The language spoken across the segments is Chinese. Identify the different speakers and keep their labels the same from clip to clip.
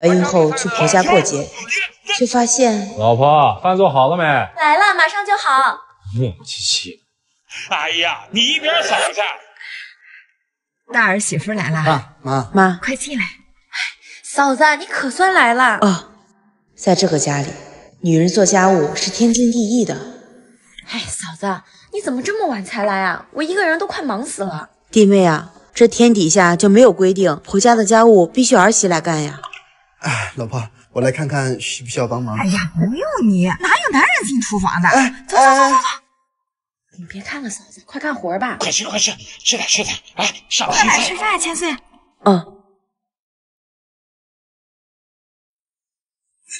Speaker 1: 怀孕后去婆家过节，却发现
Speaker 2: 老婆饭做好了没？
Speaker 3: 来了，马上就好。
Speaker 2: 磨磨唧唧的。
Speaker 4: 哎呀，你一边扫去。
Speaker 5: 大儿媳妇来了。
Speaker 6: 爸妈
Speaker 1: 妈，
Speaker 5: 快进来。
Speaker 3: 嫂子，你可算来了。
Speaker 1: 哦，在这个家里，女人做家务是天经地义的。
Speaker 3: 哎，嫂子，你怎么这么晚才来啊？我一个人都快忙死了。
Speaker 1: 弟妹啊，这天底下就没有规定婆家的家务必须儿媳来干呀。
Speaker 6: 哎，老婆，我来看看需不需要帮忙。
Speaker 5: 哎呀，不用你，哪有男人进厨房的？
Speaker 6: 哎，
Speaker 3: 走走走走走。你别看了，嫂子，快干活吧。
Speaker 4: 快吃快吃，吃点吃点。哎，上
Speaker 5: 快来吃饭，千岁。
Speaker 1: 嗯。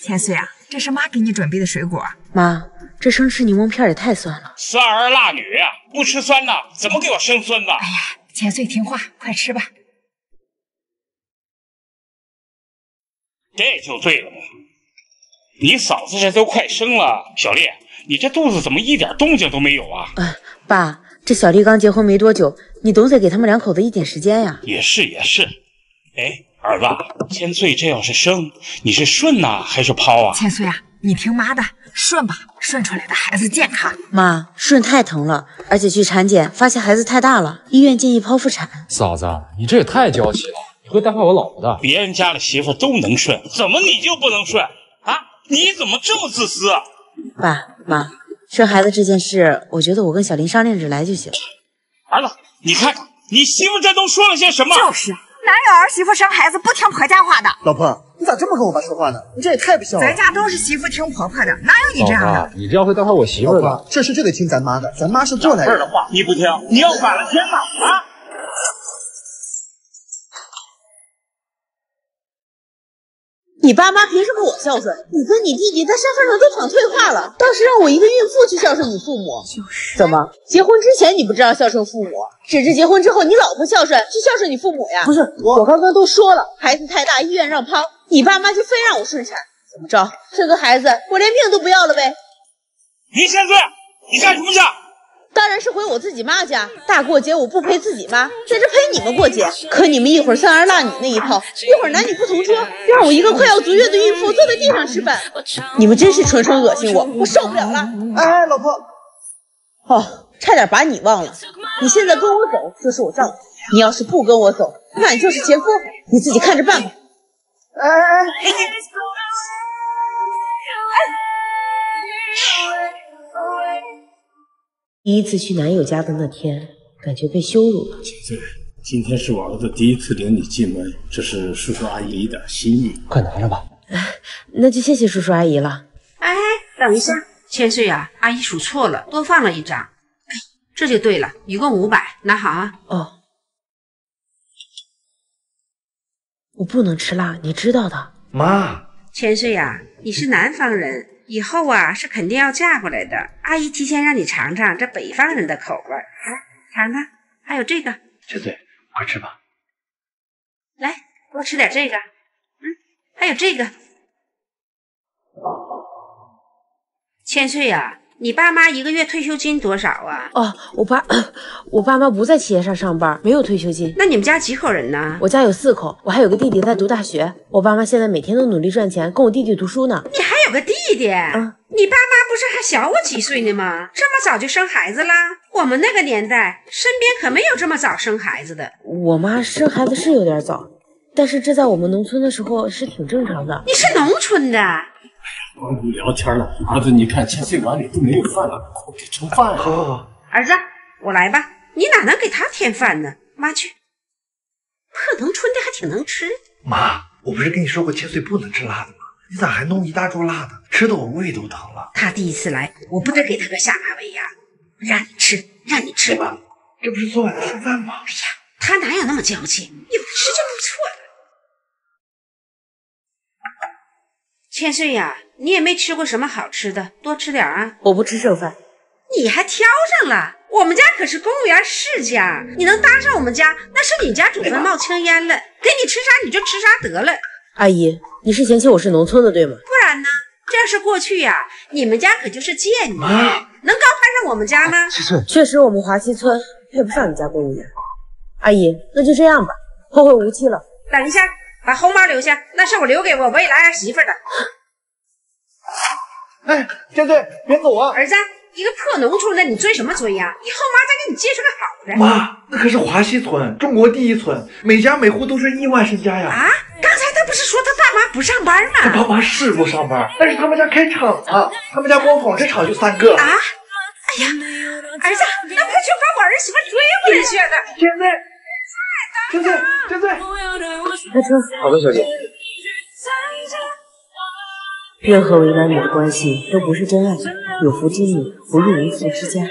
Speaker 5: 千岁啊，这是妈给你准备的水果。
Speaker 1: 妈，这生吃柠檬片也太酸了。
Speaker 4: 酸儿辣女啊，不吃酸的怎么给我生孙子？
Speaker 5: 哎呀，千岁听话，快吃吧。
Speaker 4: 这就对了嘛！你嫂子这都快生了，小丽，你这肚子怎么一点动静都没有啊？
Speaker 1: 嗯，爸，这小丽刚结婚没多久，你总得给他们两口子一点时间呀。
Speaker 4: 也是也是。哎，儿子，千岁这要是生，你是顺呐还是剖啊？
Speaker 5: 千岁啊，你听妈的，顺吧，顺出来的孩子健康。
Speaker 1: 妈，顺太疼了，而且去产检发现孩子太大了，医院建议剖腹产。
Speaker 2: 嫂子，你这也太娇气了。你会带坏我老婆的。
Speaker 4: 别人家的媳妇都能顺，怎么你就不能顺啊？你怎么这么自私？
Speaker 1: 爸妈，生孩子这件事，我觉得我跟小林商量着来就行。
Speaker 4: 儿子，你看看你媳妇这都说了些什么？
Speaker 5: 就是，哪有儿媳妇生孩子不听婆家话的？
Speaker 6: 老婆，你咋这么跟我爸说话呢？你这也太不孝了。
Speaker 5: 咱家都是媳妇听婆婆的，哪有你这样的？
Speaker 2: 你这样会带坏我媳妇的。
Speaker 6: 这事就得听咱妈的，咱妈是过来人
Speaker 4: 的话你不听，你要反了天呐啊！
Speaker 1: 你爸妈凭什么我孝顺？你跟你弟弟在身份上都躺退化了，倒是让我一个孕妇去孝顺你父母。就是，怎么结婚之前你不知道孝顺父母，只是结婚之后你老婆孝顺去孝顺你父母呀？
Speaker 6: 不是我，
Speaker 1: 我刚刚都说了，孩子太大，医院让剖，你爸妈就非让我顺产，怎么着？这个孩子我连命都不要了呗？
Speaker 4: 林千岁，你干什么去？
Speaker 1: 当然是回我自己妈家。大过节我不陪自己妈，在这陪你们过节。可你们一会儿酸儿辣女那一套，一会儿男女不同车，让我一个快要足月的孕妇坐在地上吃饭。你们真是纯纯恶心我，我受不了了。
Speaker 6: 哎，老婆，
Speaker 1: 哦，差点把你忘了。你现在跟我走就是我丈夫，你要是不跟我走，那你就是前夫，你自己看着办吧。
Speaker 6: 哎哎哎！
Speaker 1: 第一次去男友家的那天，感觉被羞辱了。
Speaker 7: 千岁，今天是我儿子第一次领你进门，这是叔叔阿姨的心意，
Speaker 2: 快拿着吧。
Speaker 1: 那就谢谢叔叔阿姨了。
Speaker 8: 哎，等一下，千岁啊，阿姨数错了，多放了一张。哎，这就对了，一共五百，拿好啊。
Speaker 1: 哦，我不能吃辣，你知道的。
Speaker 7: 妈，
Speaker 8: 千岁呀，你是南方人。以后啊，是肯定要嫁过来的。阿姨提前让你尝尝这北方人的口味儿，来尝尝。还有这个，
Speaker 7: 千岁，快吃吧。
Speaker 8: 来，多吃点这个。嗯，还有这个。千岁呀，你爸妈一个月退休金多少啊？
Speaker 1: 哦，我爸，我爸妈不在企业上上班，没有退休金。
Speaker 8: 那你们家几口人呢？
Speaker 1: 我家有四口，我还有个弟弟在读大学。我爸妈现在每天都努力赚钱，供我弟弟读书呢。
Speaker 8: 你还有个弟弟？嗯，你爸妈不是还小我几岁呢吗？这么早就生孩子啦？我们那个年代身边可没有这么早生孩子的。
Speaker 1: 我妈生孩子是有点早，但是这在我们农村的时候是挺正常的。
Speaker 8: 你是农村的？
Speaker 7: 光顾聊天了，儿子，你看千岁碗里都没有饭了，快给盛饭。
Speaker 6: 好，好，好。
Speaker 8: 儿子，我来吧。你哪能给他添饭呢？妈去。破农村的还挺能吃。
Speaker 9: 妈，我不是跟你说过千岁不能吃辣的吗？你咋还弄一大桌辣的？吃的我胃都疼了。
Speaker 8: 他第一次来，我不得给他个下马威呀？让你吃，让你吃吧。
Speaker 9: 这不是昨晚饭饭吗？
Speaker 8: 哎呀，他哪有那么娇气？有的吃就不错了。千岁呀，你也没吃过什么好吃的，多吃点啊！
Speaker 1: 我不吃剩饭。
Speaker 8: 你还挑上了？我们家可是公务员世家，你能搭上我们家，那是你家祖坟冒青烟了。给你吃啥你就吃啥得了。
Speaker 1: 阿姨，你是嫌弃我是农村的对吗？
Speaker 8: 不然呢？这要是过去呀，你们家可就是贱女，能高攀上我们家吗？
Speaker 1: 确实，我们华西村配不上你家公务员。阿姨，那就这样吧，后会无期了。
Speaker 8: 等一下，把红包留下，那是我留给我未来儿媳妇的。
Speaker 6: 哎，千岁，别走啊！
Speaker 8: 儿子，一个破农村的，你追什么追呀？以后妈再给你介绍个好的。
Speaker 9: 妈，那可是华西村，中国第一村，每家每户都是亿万身家呀！
Speaker 8: 啊，刚才他不是说他爸妈不上班吗？
Speaker 9: 他爸妈是不上班，但是他们家开厂啊，他们家光纺织厂就三个。
Speaker 8: 啊！哎呀，儿子，那快去把我儿媳妇追回来去呢！
Speaker 9: 千岁，千岁，千岁，
Speaker 10: 开车。好的，小姐。任何为难你的关系都不是真爱，有福之女不入无福之家。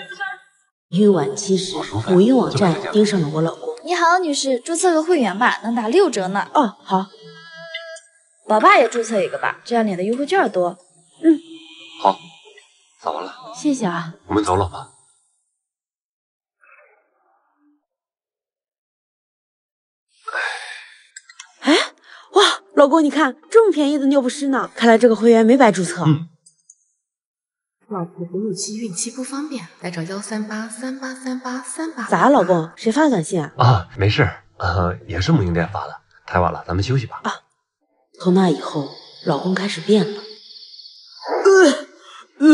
Speaker 10: 孕晚期时，母婴网站盯上了我老公。
Speaker 3: 你好，女士，注册个会员吧，能打六折呢。
Speaker 10: 哦，好。
Speaker 3: 宝爸也注册一个吧，这样领的优惠券多。
Speaker 10: 嗯，
Speaker 2: 好，扫完了。
Speaker 3: 谢谢啊。
Speaker 2: 我们走，老婆。
Speaker 10: 哎，哇，老公，你看这么便宜的尿不湿呢，看来这个会员没白注册。
Speaker 2: 嗯。
Speaker 11: 老婆哺乳期孕期不方便，来找幺三八三八三八三八。
Speaker 10: 咋了，老公？谁发的短信啊？
Speaker 2: 啊，没事，呃，也是母婴店发的。太晚了，咱们休息吧。
Speaker 10: 啊。从那以后，老公开始变了。呃呃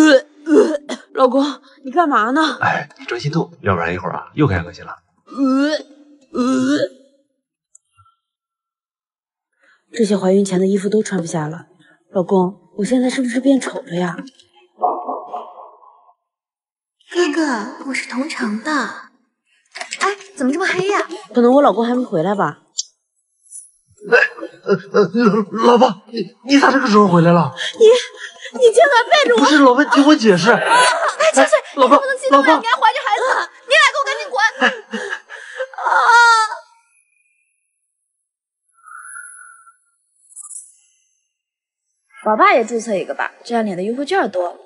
Speaker 10: 呃，老公，你干嘛呢？
Speaker 2: 哎，你专心吐，要不然一会儿啊又该恶心了。
Speaker 10: 呃呃，这些怀孕前的衣服都穿不下了。老公，我现在是不是变丑了呀？
Speaker 3: 哥哥，我是同城的。哎，怎么这么黑呀？
Speaker 10: 可能我老公还没回来吧。
Speaker 9: 哎，呃呃，老婆，你你咋这个时候回来了？
Speaker 10: 你你竟敢背着我！
Speaker 9: 不是，老婆，听我解释。
Speaker 3: 哎，千岁，
Speaker 9: 老婆，
Speaker 3: 不能激动了，你还怀着孩子，你俩给我赶紧滚！啊！老爸也注册一个吧，这样领的优惠券多。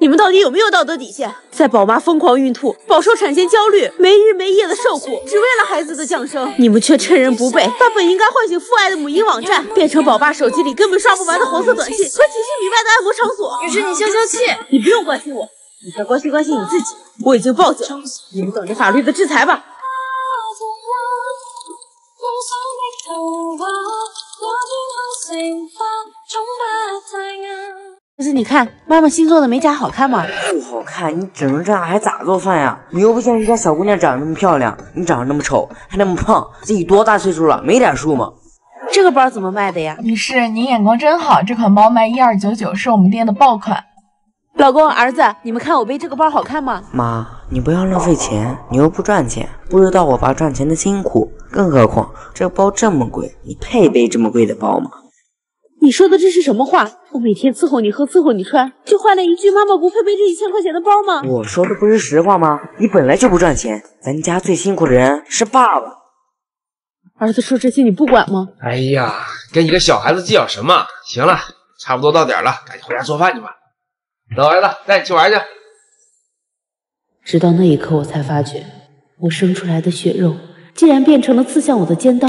Speaker 10: 你们到底有没有道德底线？在宝妈疯狂孕吐、饱受产前焦虑、没日没夜的受苦，只为了孩子的降生，你们却趁人不备，把本应该唤醒父爱的母婴网站，变成宝爸手机里根本刷不完的黄色短信和奇心米外的按摩场所。
Speaker 3: 女士，你消消气，
Speaker 10: 你不用关心我，你该关心关心你自己。我已经报警了，你们等着法律的制裁吧。你看妈妈新做的美甲好看吗？
Speaker 12: 不好看，你整成这样还咋做饭呀？你又不像人家小姑娘长得那么漂亮，你长得那么丑，还那么胖，自己多大岁数了，没点数吗？
Speaker 10: 这个包怎么卖的呀？
Speaker 13: 女士，您眼光真好，这款包卖一二九九，是我们店的爆款。
Speaker 10: 老公，儿子，你们看我背这个包好看吗？
Speaker 12: 妈，你不要浪费钱，你又不赚钱，不知道我爸赚钱的辛苦。更何况这包这么贵，你配背这么贵的包吗？
Speaker 10: 你说的这是什么话？我每天伺候你喝，伺候你穿，就换来一句妈妈不配背这一千块钱的包吗？
Speaker 12: 我说的不是实话吗？你本来就不赚钱，咱家最辛苦的人是爸爸。
Speaker 10: 儿子说这些你不管吗？
Speaker 14: 哎呀，跟你个小孩子计较什么？行了，差不多到点了，赶紧回家做饭去吧。老儿子，带你去玩去。
Speaker 10: 直到那一刻，我才发觉，我生出来的血肉竟然变成了刺向我的尖刀。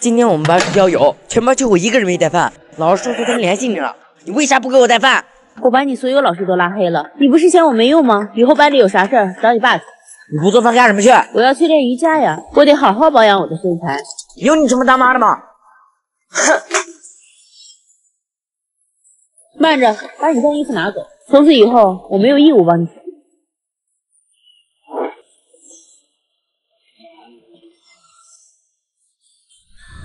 Speaker 12: 今天我们班是郊游，全班就我一个人没带饭。老师说他们联系你了，你为啥不给我带饭？
Speaker 10: 我把你所有老师都拉黑了，你不是嫌我没用吗？以后班里有啥事儿找你爸去。
Speaker 12: 你不做饭干什么去？
Speaker 10: 我要去练瑜伽呀，我得好好保养我的身材。
Speaker 12: 有你这么当妈的吗？哼！
Speaker 10: 慢着，把你件衣服拿走。从此以后，我没有义务帮你洗。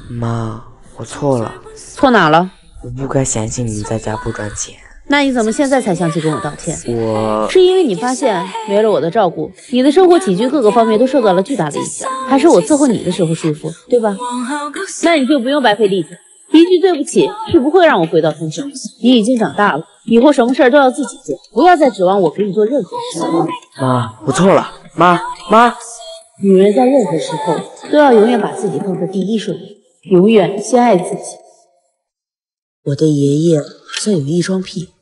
Speaker 12: 妈，我错了。
Speaker 10: 错哪了？
Speaker 12: 我不该嫌弃你在家不赚钱。
Speaker 10: 那你怎么现在才想起跟我道歉？
Speaker 12: 我
Speaker 10: 是因为你发现没了我的照顾，你的生活起居各个方面都受到了巨大的影响，还是我伺候你的时候舒服，对吧？那你就不用白费力气。一句对不起是不会让我回到从前。你已经长大了，以后什么事儿都要自己做，不要再指望我给你做任何事。
Speaker 12: 妈，我错了。妈妈，
Speaker 10: 女人在任何时候都要永远把自己放在第一顺位，永远先爱自己。我的爷爷好像有异装癖。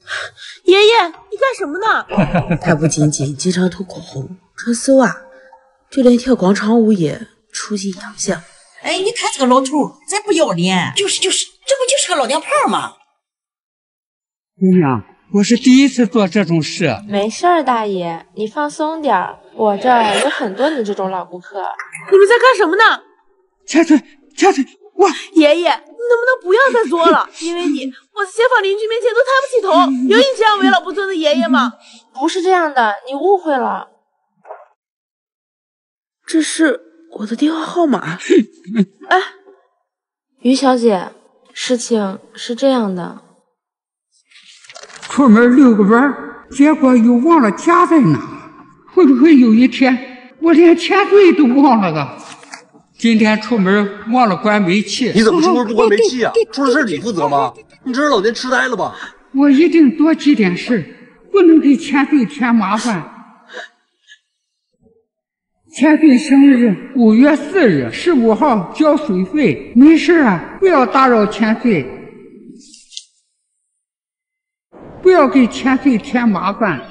Speaker 10: 爷爷，你干什么呢？他不仅仅经常涂口红、穿丝袜，就连跳广场舞也出尽洋相。
Speaker 15: 哎，你看这个老头，真不要脸！就是就是，这不就是个老娘炮吗？
Speaker 16: 姑娘，我是第一次做这种事。
Speaker 17: 没事儿，大爷，你放松点儿，我这儿有很多你这种老顾客。
Speaker 10: 你们在干什么呢？
Speaker 16: 千岁，千岁，我
Speaker 10: 爷爷，你能不能不要再作了？因为你，我在街坊邻居面前都抬不起头。有你这样为老不尊的爷爷吗？
Speaker 17: 不是这样的，你误会了。
Speaker 10: 这是我的电话号码。哎，
Speaker 17: 于小姐，事情是这样的，
Speaker 16: 出门遛个弯，结果又忘了家在哪。会不会有一天我连千岁都忘了啊？今天出门忘了关煤气，
Speaker 9: 你怎么出门不关煤气啊？出了事你负责吗？你这是老年痴呆了吧？
Speaker 16: 我一定多记点事，不能给千岁添麻烦。千岁生日五月四日，十五号交水费，没事啊，不要打扰千岁，不要给千岁添麻烦。
Speaker 10: 爷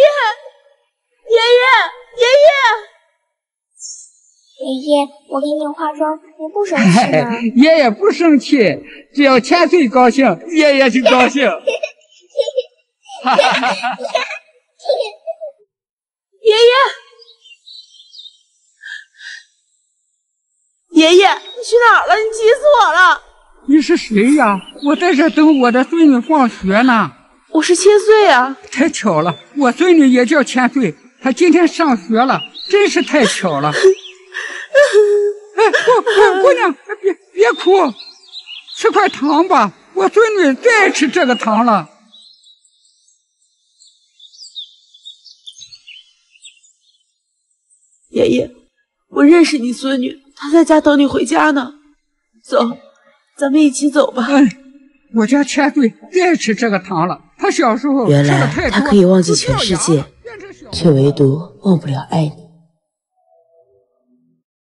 Speaker 10: 爷，爷爷，爷
Speaker 18: 爷，爷爷，我给你化妆，你不生气吗？
Speaker 16: 爷爷不生气，只要千岁高兴，爷爷就高兴。哈哈哈哈
Speaker 10: 爷爷，爷爷，你去哪儿了？你急死我了！
Speaker 16: 你是谁呀？我在这等我的孙女放学呢。
Speaker 10: 我是千岁啊！
Speaker 16: 太巧了，我孙女也叫千岁，她今天上学了，真是太巧了。哎，姑姑姑娘，别别哭，吃块糖吧，我孙女最爱吃这个糖了。
Speaker 10: 爷爷，我认识你孙女，她在家等你回家呢。走，咱们一起走吧。
Speaker 16: 哎，我家千岁最爱吃这个糖了。他小时候
Speaker 10: 原来他可以忘记全世界，却唯独忘不了爱你。